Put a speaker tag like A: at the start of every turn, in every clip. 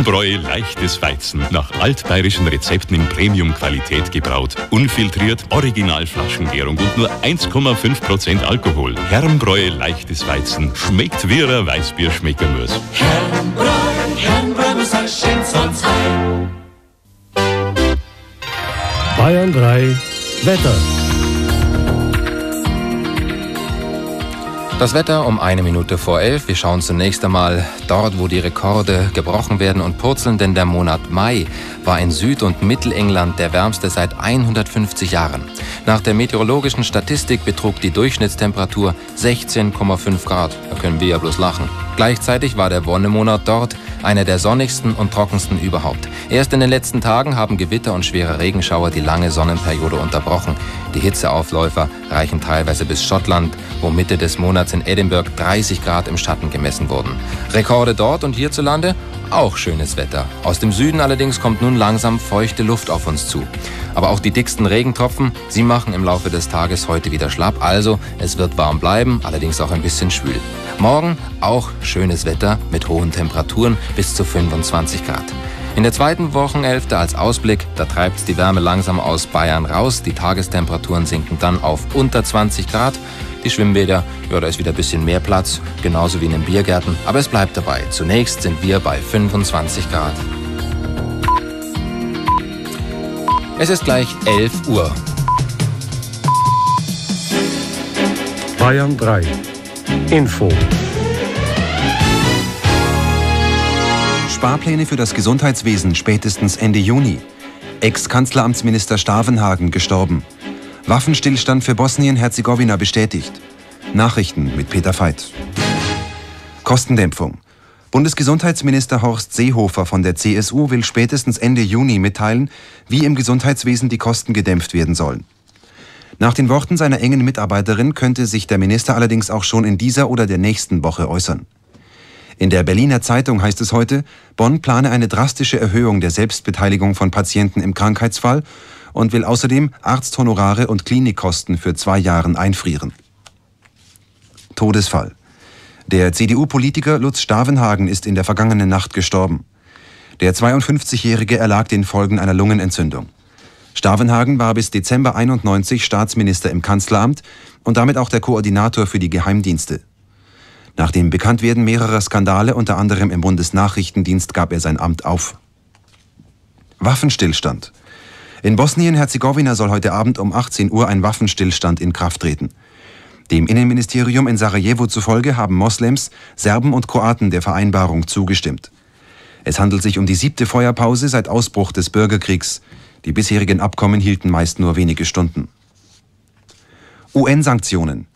A: Herrenbräu leichtes Weizen. Nach altbayerischen Rezepten in Premium-Qualität gebraut. Unfiltriert, Originalflaschengärung und nur 1,5% Alkohol. Herrenbräu leichtes Weizen. Schmeckt wie ein Weißbierschmecker muss.
B: Herrenbräu, Herrenbräu muss schön
C: Bayern 3 Wetter.
D: Das Wetter um eine Minute vor elf. Wir schauen zunächst einmal dort, wo die Rekorde gebrochen werden und purzeln, denn der Monat Mai war in Süd- und Mittelengland der wärmste seit 150 Jahren. Nach der meteorologischen Statistik betrug die Durchschnittstemperatur 16,5 Grad. Da können wir ja bloß lachen. Gleichzeitig war der Wonnemonat dort einer der sonnigsten und trockensten überhaupt. Erst in den letzten Tagen haben Gewitter und schwere Regenschauer die lange Sonnenperiode unterbrochen. Die Hitzeaufläufer reichen teilweise bis Schottland, wo Mitte des Monats in Edinburgh 30 Grad im Schatten gemessen wurden. Rekorde dort und hierzulande auch schönes Wetter. Aus dem Süden allerdings kommt nun langsam feuchte Luft auf uns zu. Aber auch die dicksten Regentropfen, sie machen im Laufe des Tages heute wieder schlapp. Also es wird warm bleiben, allerdings auch ein bisschen schwül. Morgen auch schönes Wetter mit hohen Temperaturen bis zu 25 Grad. In der zweiten Wochenhälfte als Ausblick, da treibt die Wärme langsam aus Bayern raus. Die Tagestemperaturen sinken dann auf unter 20 Grad. Die Schwimmbäder, ja, da ist wieder ein bisschen mehr Platz, genauso wie in den Biergärten. Aber es bleibt dabei. Zunächst sind wir bei 25 Grad. Es ist gleich 11 Uhr.
C: Bayern 3 Info.
E: Sparpläne für das Gesundheitswesen spätestens Ende Juni. Ex-Kanzleramtsminister Stavenhagen gestorben. Waffenstillstand für Bosnien-Herzegowina bestätigt. Nachrichten mit Peter Veit. Kostendämpfung. Bundesgesundheitsminister Horst Seehofer von der CSU will spätestens Ende Juni mitteilen, wie im Gesundheitswesen die Kosten gedämpft werden sollen. Nach den Worten seiner engen Mitarbeiterin könnte sich der Minister allerdings auch schon in dieser oder der nächsten Woche äußern. In der Berliner Zeitung heißt es heute, Bonn plane eine drastische Erhöhung der Selbstbeteiligung von Patienten im Krankheitsfall und will außerdem Arzthonorare und Klinikkosten für zwei Jahre einfrieren. Todesfall. Der CDU-Politiker Lutz Stavenhagen ist in der vergangenen Nacht gestorben. Der 52-Jährige erlag den Folgen einer Lungenentzündung. Stavenhagen war bis Dezember 91 Staatsminister im Kanzleramt und damit auch der Koordinator für die Geheimdienste. Nach dem Bekanntwerden mehrerer Skandale, unter anderem im Bundesnachrichtendienst, gab er sein Amt auf. Waffenstillstand. In Bosnien-Herzegowina soll heute Abend um 18 Uhr ein Waffenstillstand in Kraft treten. Dem Innenministerium in Sarajevo zufolge haben Moslems, Serben und Kroaten der Vereinbarung zugestimmt. Es handelt sich um die siebte Feuerpause seit Ausbruch des Bürgerkriegs. Die bisherigen Abkommen hielten meist nur wenige Stunden. UN-Sanktionen.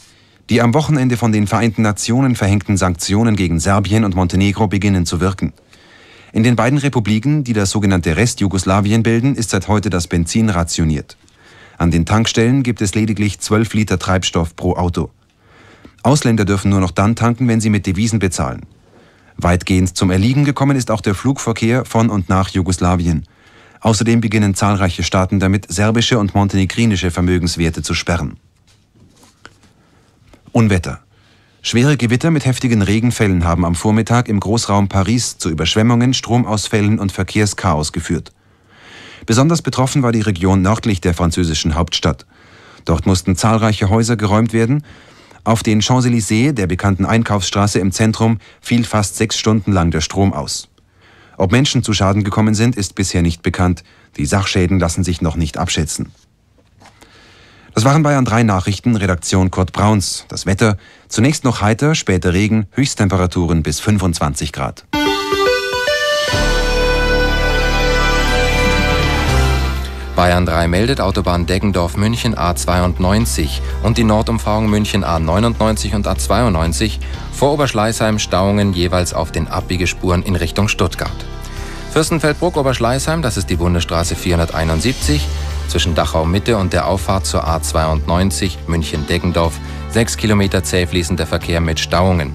E: Die am Wochenende von den Vereinten Nationen verhängten Sanktionen gegen Serbien und Montenegro beginnen zu wirken. In den beiden Republiken, die das sogenannte Restjugoslawien bilden, ist seit heute das Benzin rationiert. An den Tankstellen gibt es lediglich 12 Liter Treibstoff pro Auto. Ausländer dürfen nur noch dann tanken, wenn sie mit Devisen bezahlen. Weitgehend zum Erliegen gekommen ist auch der Flugverkehr von und nach Jugoslawien. Außerdem beginnen zahlreiche Staaten damit, serbische und montenegrinische Vermögenswerte zu sperren. Unwetter. Schwere Gewitter mit heftigen Regenfällen haben am Vormittag im Großraum Paris zu Überschwemmungen, Stromausfällen und Verkehrschaos geführt. Besonders betroffen war die Region nördlich der französischen Hauptstadt. Dort mussten zahlreiche Häuser geräumt werden. Auf den Champs-Élysées, der bekannten Einkaufsstraße im Zentrum, fiel fast sechs Stunden lang der Strom aus. Ob Menschen zu Schaden gekommen sind, ist bisher nicht bekannt. Die Sachschäden lassen sich noch nicht abschätzen. Das waren Bayern 3 Nachrichten, Redaktion Kurt Brauns. Das Wetter, zunächst noch heiter, später Regen, Höchsttemperaturen bis 25 Grad.
D: Bayern 3 meldet Autobahn Deggendorf-München A92 und die Nordumfahrung München A99 und A92 vor Oberschleißheim Stauungen jeweils auf den Abbiegespuren in Richtung Stuttgart. Fürstenfeldbruck Oberschleißheim, das ist die Bundesstraße 471, zwischen Dachau Mitte und der Auffahrt zur A92 München-Deggendorf, 6 Kilometer zäh fließender Verkehr mit Stauungen.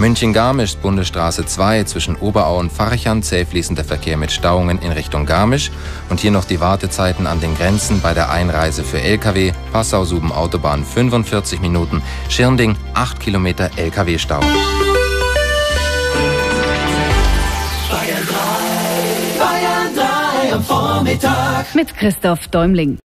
D: München-Garmisch, Bundesstraße 2 zwischen Oberau und Farchern, zäh fließender Verkehr mit Stauungen in Richtung Garmisch. Und hier noch die Wartezeiten an den Grenzen bei der Einreise für Lkw. Passau-Suben Autobahn 45 Minuten, Schirnding 8 Kilometer Lkw-Stau.
B: Bayern 3 Bayern 3 am Vormittag.
F: Mit Christoph Däumling.